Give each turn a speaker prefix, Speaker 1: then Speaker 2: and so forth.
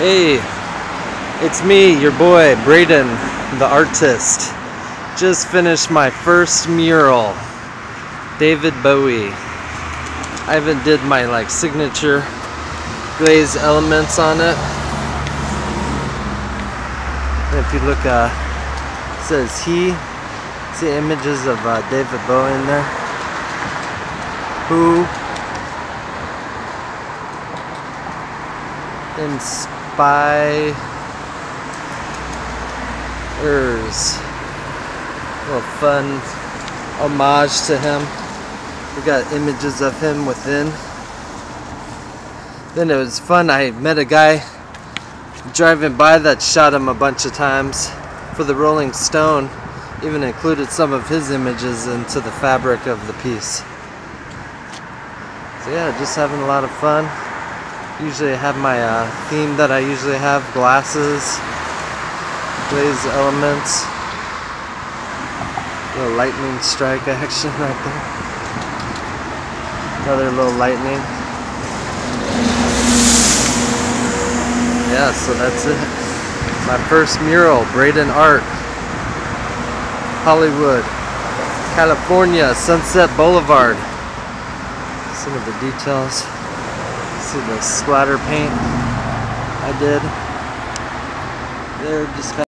Speaker 1: Hey, it's me, your boy, Brayden, the artist. Just finished my first mural, David Bowie. I even did my like signature glaze elements on it. If you look, uh, it says he. See images of uh, David Bowie in there. Who inspires little fun homage to him. We got images of him within. Then it was fun. I met a guy driving by that shot him a bunch of times for the Rolling Stone. Even included some of his images into the fabric of the piece. So yeah, just having a lot of fun. Usually have my uh, theme that I usually have, glasses, glaze elements, little lightning strike action right there. Another little lightning. Yeah, so that's it. My first mural, Brayden Art. Hollywood, California, Sunset Boulevard. Some of the details. See the splatter paint I did. There just